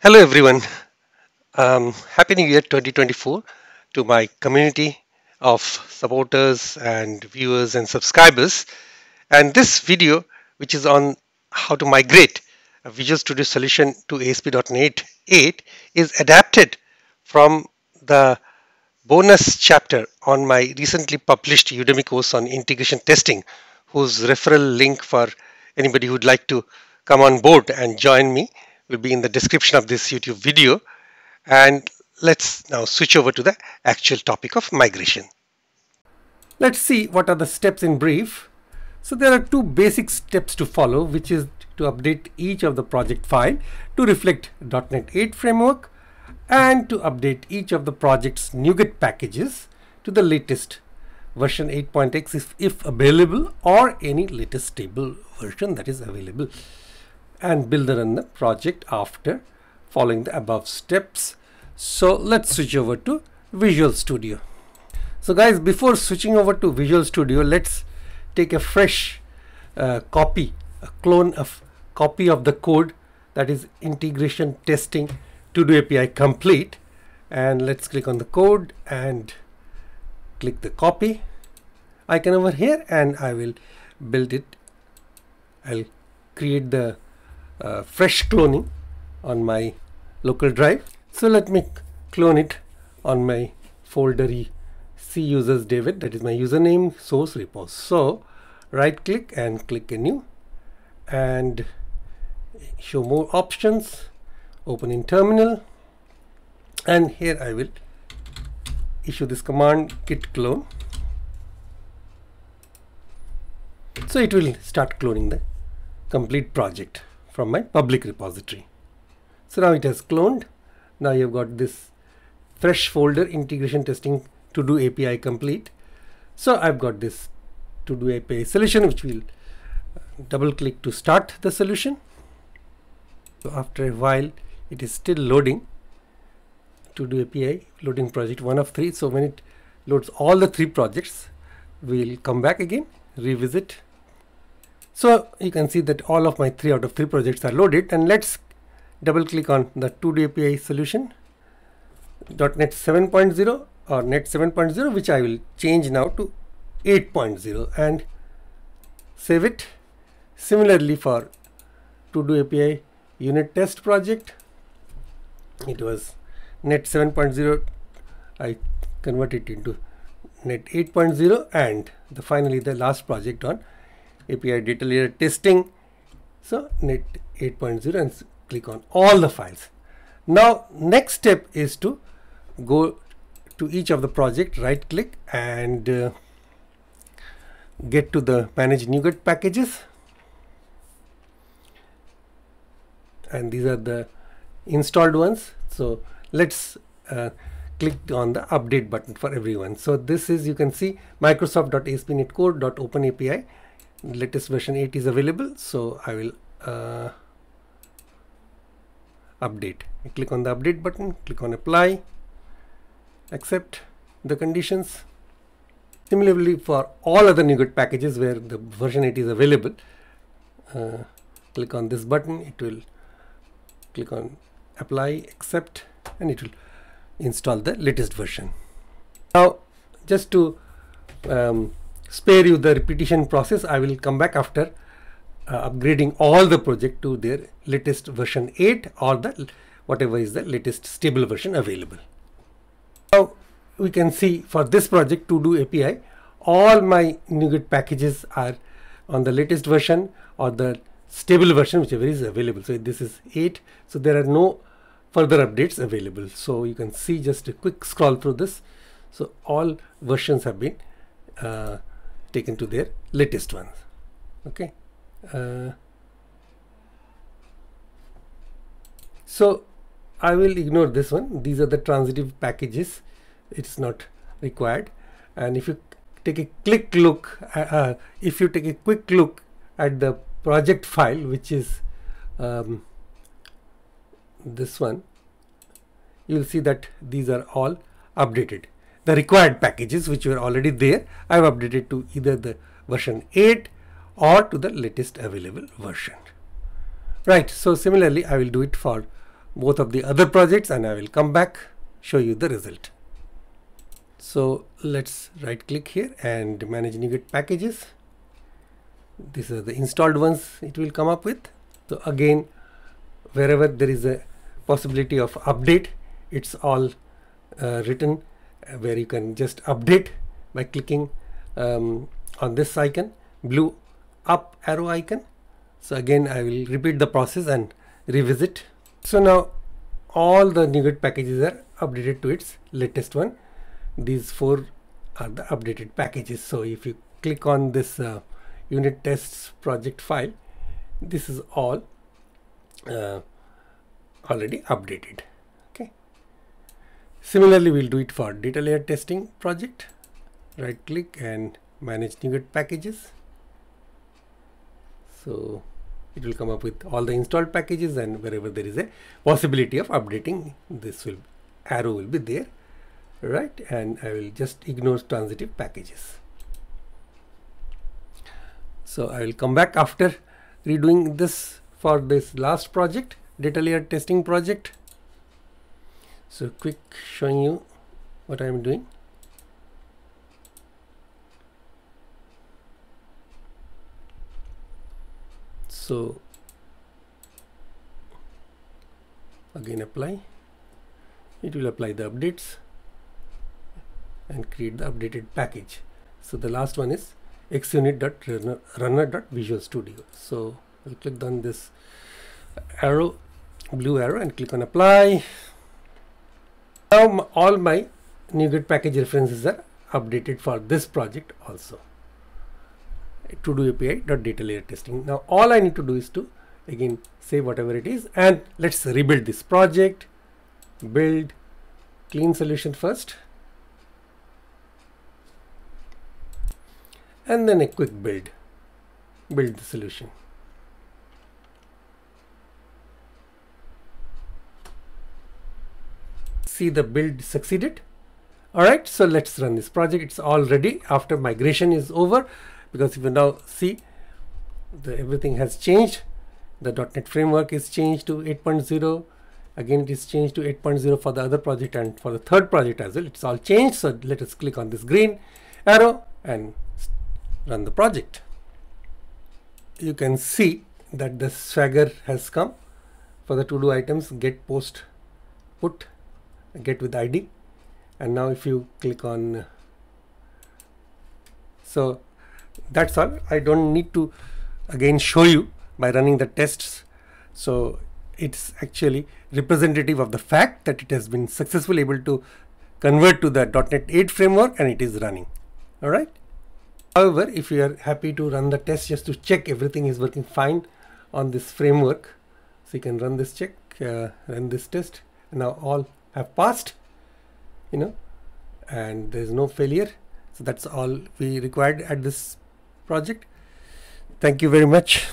Hello everyone. Um, Happy New Year 2024 to my community of supporters and viewers and subscribers. And this video, which is on how to migrate a Visual Studio solution to ASP.NET 8 is adapted from the bonus chapter on my recently published Udemy course on integration testing, whose referral link for anybody who'd like to come on board and join me will be in the description of this YouTube video. And let's now switch over to the actual topic of migration. Let's see what are the steps in brief. So there are two basic steps to follow, which is to update each of the project file to reflect .NET 8 framework and to update each of the project's NuGet packages to the latest version 8.x if, if available or any latest stable version that is available and build and run the project after following the above steps. So let's switch over to Visual Studio. So guys, before switching over to Visual Studio, let's take a fresh uh, copy, a clone of copy of the code that is integration testing to do API complete. And let's click on the code and click the copy icon over here and I will build it. I'll create the uh, fresh cloning on my local drive. So let me clone it on my folder C users David that is my username source repo. So right click and click a new and show more options open in terminal and here I will issue this command git clone so it will start cloning the complete project from my public repository. So now it has cloned. Now you've got this fresh folder integration testing to do API complete. So I've got this to do API solution which will uh, double click to start the solution. So after a while it is still loading to do API loading project one of three. So when it loads all the three projects we'll come back again revisit so you can see that all of my 3 out of 3 projects are loaded. And let's double click on the to do API solution .NET 7.0 or NET 7.0 which I will change now to 8.0 and save it. Similarly for to do API unit test project it was net 7.0 I converted it into net 8.0 and the finally the last project on API data layer testing. So net 8.0 and click on all the files. Now next step is to go to each of the project, right click and uh, get to the manage NuGet packages. And these are the installed ones. So let's uh, click on the update button for everyone. So this is you can see microsoft.aspnet core.openapi latest version 8 is available so I will uh, update. I click on the update button click on apply accept the conditions. Similarly for all other NuGet packages where the version 8 is available uh, click on this button it will click on apply accept and it will install the latest version. Now just to um, spare you the repetition process I will come back after uh, upgrading all the project to their latest version 8 or the whatever is the latest stable version available. Now we can see for this project to do API all my NuGet packages are on the latest version or the stable version whichever is available. So this is 8 so there are no further updates available. So you can see just a quick scroll through this. So all versions have been uh, taken to their latest ones. Okay? Uh, so I will ignore this one. These are the transitive packages. It's not required. And if you take a quick look uh, uh, if you take a quick look at the project file which is um, this one you'll see that these are all updated the required packages which were already there I have updated to either the version 8 or to the latest available version right so similarly I will do it for both of the other projects and I will come back show you the result. So let's right click here and manage NuGet packages. These are the installed ones it will come up with. So again wherever there is a possibility of update it's all uh, written where you can just update by clicking um, on this icon blue up arrow icon. So again I will repeat the process and revisit. So now all the NuGet packages are updated to its latest one. These four are the updated packages. So if you click on this uh, unit tests project file this is all uh, already updated similarly we'll do it for data layer testing project. Right click and manage NuGet packages. So it will come up with all the installed packages and wherever there is a possibility of updating this will arrow will be there. Right and I will just ignore transitive packages. So I will come back after redoing this for this last project data layer testing project so quick showing you what I am doing. So again apply. It will apply the updates and create the updated package. So the last one is xunit.runner.visual studio. So I'll click on this arrow blue arrow and click on apply now all my NuGet package references are updated for this project also. To do API data layer testing. Now all I need to do is to again say whatever it is and let's rebuild this project. Build clean solution first. And then a quick build. Build the solution see the build succeeded. All right so let's run this project. It's all ready after migration is over. Because if you now see the everything has changed. The .NET framework is changed to 8.0 again it is changed to 8.0 for the other project and for the third project as well. It's all changed so let us click on this green arrow and run the project. You can see that the swagger has come. For the to do items get post put get with ID and now if you click on so that's all. I don't need to again show you by running the tests. So it's actually representative of the fact that it has been successfully able to convert to the .NET 8 framework and it is running. All right? However if you are happy to run the test just to check everything is working fine on this framework so you can run this check uh, run this test. Now all have passed you know and there is no failure. So that's all we required at this project. Thank you very much